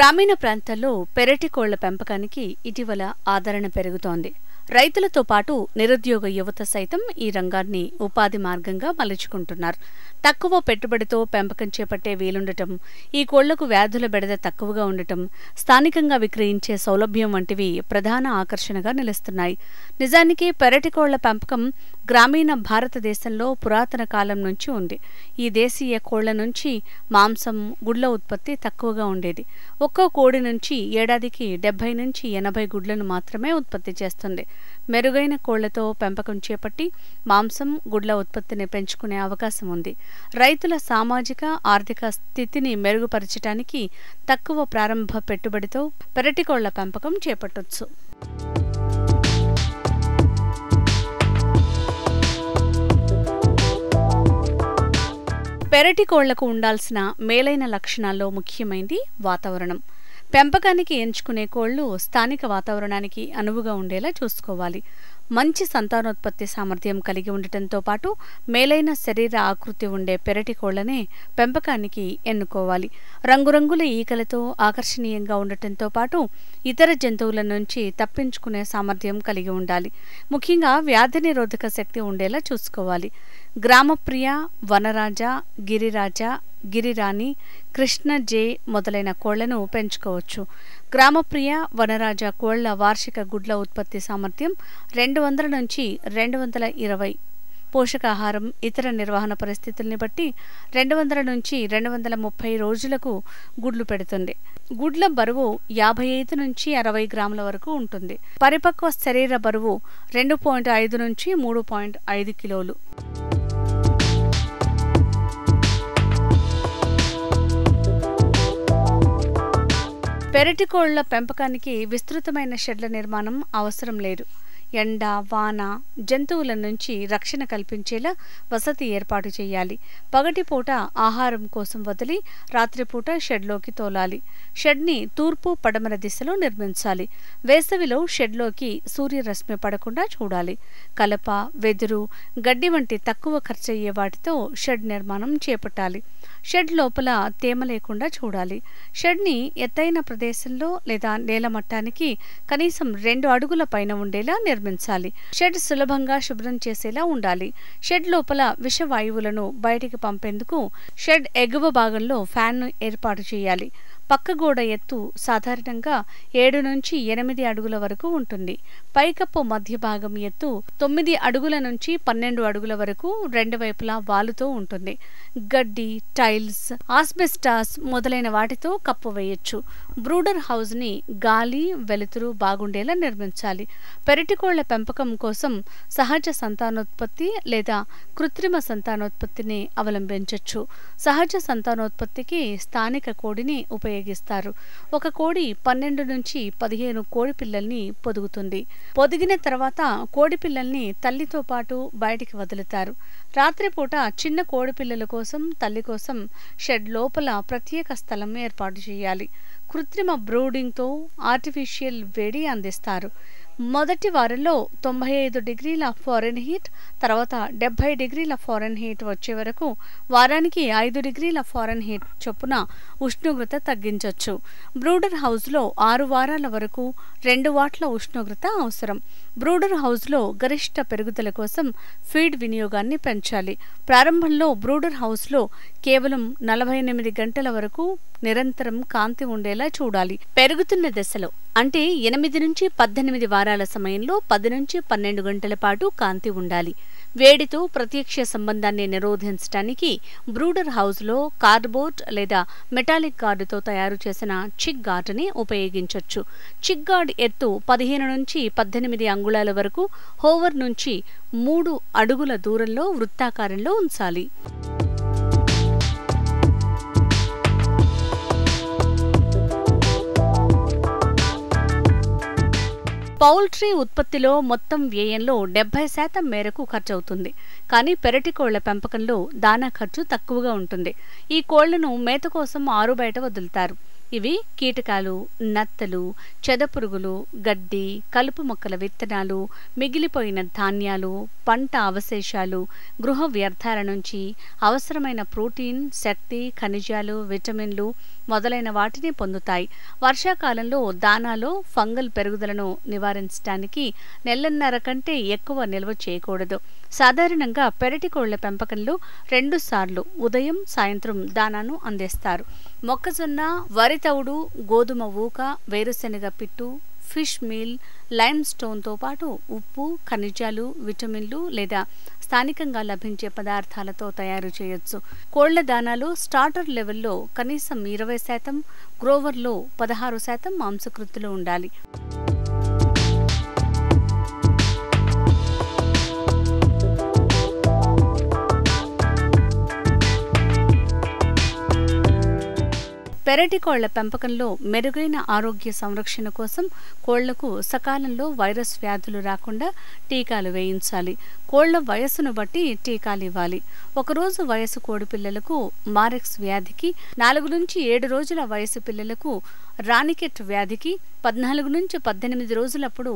గ్రామీణ ప్రాంతాల్లో పెరటి కోళ్ళ పెంపకానికి ఇటీవల ఆదరణ పెరుగుతోంది. రైతులతో పాటు నిరుద్యోగ యువత సైతం ఈ రంగాన్ని ఉపాధి మార్గంగా మలుచుకుంటున్నారు. తక్కువ పెట్టుబడితో పెంపకం చేపట్టే వీలుండటం ఈ కోళ్ళకు వ్యాధుల బెడద తక్కువగా ఉండటం స్థానికంగా విక్రయించే సౌలభ్యం వంటివి ప్రధాన ఆకర్షణగా నిలుస్తున్నాయి. నిజానికి పెరటి కోళ్ళ పెంపకం గ్రామీణ భారతదేశంలో పురాతన కాలం నుంచి ఉంది. ఈ దేశీయ కోళ్ళ నుంచి మాంసం గుడ్ల ఉత్పత్తి తక్కువగా ఉండేది. ఒక్కో కోడి నుంచి ఏడాదికి డెబ్బై నుంచి ఎనభై గుడ్లను మాత్రమే ఉత్పత్తి చేస్తుంది. మెరుగైన కోళ్ళతో పెంపకం చేపట్టి మాంసం గుడ్ల ఉత్పత్తిని పెంచుకునే అవకాశం ఉంది. రైతుల సామాజిక ఆర్థిక స్థితిని మెరుగుపరచడానికి తక్కువ ప్రారంభ పెట్టుబడితో పెరటి కోళ్ళ పెంపకం చేపట్టొచ్చు. పెరటి కోళ్ళకు ఉండాల్సిన మేలైన లక్షణాల్లో ముఖ్యమైనది వాతావరణం. పెంపకానికి ఎంచుకునే కోళ్ళు స్థానిక వాతావరణానికి అనువుగా ఉండేలా చూసుకోవాలి. మంచి సంతానోత్పత్తి సామర్థ్యం కలిగి ఉండటంతో పాటు మేలైన శరీర ఆకృతి ఉండే పెరటి కోళ్ళనే పెంపకానికి ఎన్నుకోవాలి. రంగురంగుల ఈకలతో ఆకర్షణీయంగా ఉండటంతో పాటు ఇతర జంతువుల నుంచి తప్పించుకునే సామర్థ్యం కలిగి ఉండాలి. ముఖ్యంగా వ్యాధి నిరోధక శక్తి ఉండేలా చూసుకోవాలి. గ్రామప్రియ వనరాజ గిరిరాజ గిరిరాణి కృష్ణ జే మొదలైన కోళ్ళను పెంచుకోవచ్చు. గ్రామప్రియ వనరాజ కోళ్ళ వార్షిక గుడ్ల ఉత్పత్తి సామర్థ్యం రెండు వందల నుంచి రెండు వందల ఇరవై. పోషకాహారం ఇతర నిర్వహణ పరిస్థితుల్ని బట్టి రెండు వందల నుంచి రెండు వందల ముప్పై రోజులకు గుడ్లు పెడుతుంది. గుడ్ల బరువు యాభై ఐదు నుంచి అరవై గ్రాముల వరకు ఉంటుంది. పరిపక్వ శరీర బరువు రెండు పాయింట్ ఐదు నుంచి మూడు పాయింట్ ఐదు కిలోలు. పెరటి కోళ్ళ పెంపకానికి విస్తృతమైన షెడ్ల నిర్మాణం అవసరం లేదు. ఎండ వాన జంతువుల నుంచి రక్షణ కల్పించేలా వసతి ఏర్పాటు చేయాలి. పగటిపూట ఆహారం కోసం వదిలి రాత్రిపూట షెడ్లోకి తోలాలి. షెడ్ని తూర్పు పడమర దిశలో నిర్మించాలి. వేసవిలో షెడ్లోకి సూర్యరశ్మి పడకుండా చూడాలి. కలప వెదురు గడ్డి వంటి తక్కువ ఖర్చయ్యే వాటితో షెడ్ నిర్మాణం చేపట్టాలి. షెడ్ లోపల తేమ లేకుండా చూడాలి. షెడ్ని ఎత్తైన ప్రదేశంలో లేదా నేల మట్టానికి కనీసం రెండు అడుగుల పైన ఉండేలా నిర్మించాలి. షెడ్ సులభంగా శుభ్రం చేసేలా ఉండాలి. షెడ్ లోపల విషవాయువులను బయటికి పంపేందుకు షెడ్ ఎగువ భాగంలో ఫ్యాన్ను ఏర్పాటు చేయాలి. పక్క గోడ ఎత్తు సాధారణంగా ఏడు నుంచి ఎనిమిది అడుగుల వరకు ఉంటుంది. పైకప్పు మధ్య భాగం ఎత్తు తొమ్మిది అడుగుల నుంచి పన్నెండు అడుగుల వరకు రెండు వైపులా వాలుతో ఉంటుంది. గడ్డి టైల్స్ ఆస్బెస్టాస్ మొదలైన వాటితో కప్పు వేయొచ్చు. బ్రూడర్ హౌస్ని గాలి వెలుతురు బాగుండేలా నిర్మించాలి. పెరటికోళ్ళ పెంపకం కోసం సహజ సంతానోత్పత్తి లేదా కృత్రిమ సంతానోత్పత్తిని అవలంబించవచ్చు సహజ సంతానోత్పత్తికి స్థానిక కోడిని ఉపయోగిస్తారు. ఒక కోడి పన్నెండు నుంచి పదిహేను కోడి పిల్లల్ని పొదుగుతుంది. పొదిగిన తర్వాత కోడి పిల్లల్ని తల్లితో పాటు బయటికి వదులుతారు. రాత్రిపూట చిన్న కోడి పిల్లల కోసం తల్లి కోసం షెడ్ లోపల ప్రత్యేక స్థలం ఏర్పాటు చేయాలి. కృత్రిమ బ్రూడింగ్తో ఆర్టిఫిషియల్ వేడి అందిస్తారు. మొదటి వారంలో తొంభై ఐదు డిగ్రీల ఫారెన్ హీట్ తర్వాత డెబ్బై డిగ్రీల ఫారెన్ హీట్ వచ్చే వరకు వారానికి ఐదు డిగ్రీల ఫారెన్ హీట్ చొప్పున ఉష్ణోగ్రత తగ్గించవచ్చు బ్రూడర్ హౌస్లో ఆరు వారాల వరకు రెండు వాట్ల ఉష్ణోగ్రత అవసరం. బ్రూడర్ హౌస్లో గరిష్ట పెరుగుదల కోసం ఫీడ్ వినియోగాన్ని పెంచాలి. ప్రారంభంలో బ్రూడర్ హౌస్లో కేవలం నలభై ఎనిమిది గంటల వరకు నిరంతరం కాంతి ఉండేలా చూడాలి. పెరుగుతున్న దశలో అంటే ఎనిమిది నుంచి పద్దెనిమిది వారాల సమయంలో పది నుంచి పన్నెండు గంటల పాటు కాంతి ఉండాలి. వేడితో ప్రత్యక్ష సంబంధాన్ని నిరోధించడానికి బ్రూడర్ హౌస్లో కార్డ్బోర్డ్ లేదా మెటాలిక్ గార్డుతో తయారు చేసిన చిక్ గార్డ్ని ఉపయోగించవచ్చు చిక్ గార్డ్ ఎత్తు పదిహేను నుంచి పద్దెనిమిది అంగుళాల వరకు హోవర్ నుంచి మూడు అడుగుల దూరంలో వృత్తాకారంలో ఉంచాలి. పౌల్ట్రీ ఉత్పత్తిలో మొత్తం వ్యయంలో డెబ్బై శాతం మేరకు ఖర్చవుతుంది. కానీ పెరటి కోళ్ళ పెంపకంలో దానా ఖర్చు తక్కువగా ఉంటుంది. ఈ కోళ్ళను మేత కోసం ఆరు బయట వదులుతారు. ఇవి కీటకాలు నత్తలు చెదపురుగులు గడ్డి కలుపు మొక్కల విత్తనాలు మిగిలిపోయిన ధాన్యాలు పంట అవశేషాలు గృహ వ్యర్థాల నుంచి అవసరమైన ప్రోటీన్ శక్తి ఖనిజాలు విటమిన్లు మొదలైన వాటిని పొందుతాయి. వర్షాకాలంలో దానాలో ఫంగల్ పెరుగుదలను నివారించడానికి నెలన్నర కంటే ఎక్కువ నిల్వ చేయకూడదు. సాధారణంగా పెరటి కోళ్ళ పెంపకంలో రెండు సార్లు ఉదయం సాయంత్రం దానాను అందిస్తారు. మొక్కజొన్న వరి తవుడు గోధుమ ఊక వేరుశెనగ పిట్టు ఫిష్ మీల్ లైమ్ స్టోన్తో పాటు ఉప్పు ఖనిజాలు విటమిన్లు లేదా స్థానికంగా లభించే పదార్థాలతో తయారు చేయొచ్చు. కోళ్ళ దానాలు స్టార్టర్ లెవెల్లో కనీసం ఇరవై శాతం గ్రోవర్లో పదహారు శాతం మాంసకృతులు ఉండాలి. పెరటి కోళ్ళ పెంపకంలో మెరుగైన ఆరోగ్య సంరక్షణ కోసం కోళ్ళకు సకాలంలో వైరస్ వ్యాధులు రాకుండా టీకాలు వేయించాలి. కోళ్ళ వయస్సును బట్టి టీకాలు ఇవ్వాలి. ఒకరోజు వయసు కోడి పిల్లలకు మారెక్స్ వ్యాధికి నాలుగు నుంచి ఏడు రోజుల వయసు పిల్లలకు రానికెట్ వ్యాధికి పద్నాలుగు నుంచి పద్దెనిమిది రోజులప్పుడు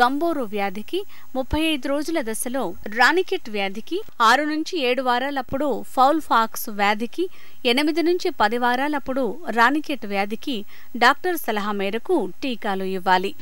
గంబోరు వ్యాధికి ముప్పై ఐదు రోజుల దశలో రానికెట్ వ్యాధికి ఆరు నుంచి ఏడు వారాలప్పుడు ఫౌల్ ఫాక్స్ వ్యాధికి ఎనిమిది నుంచి పది వారాలప్పుడు రాణికేట్ వ్యాధికి డాక్టర్ సలహా మేరకు టీకాలు ఇవ్వాలి.